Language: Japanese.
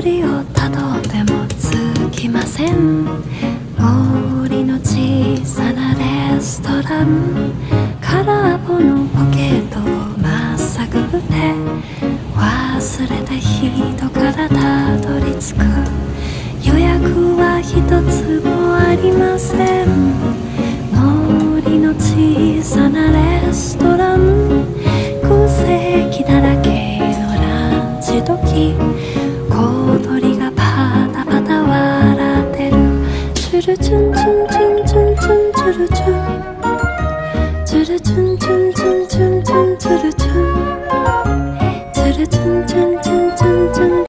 巡りをたどってもつきません。森の小さなレストラン。空っぽのポケットをまっさぐって。忘れた人からたどり着く。予約は一つもありません。森の小さなレストラン。空席だらけのランチ時。小鳥がパタパタ笑ってる。チュルチュンチュンチュンチュンチュンチュルチュン。チュルチュンチュンチュンチュンチュンチュルチュンチュルチュン。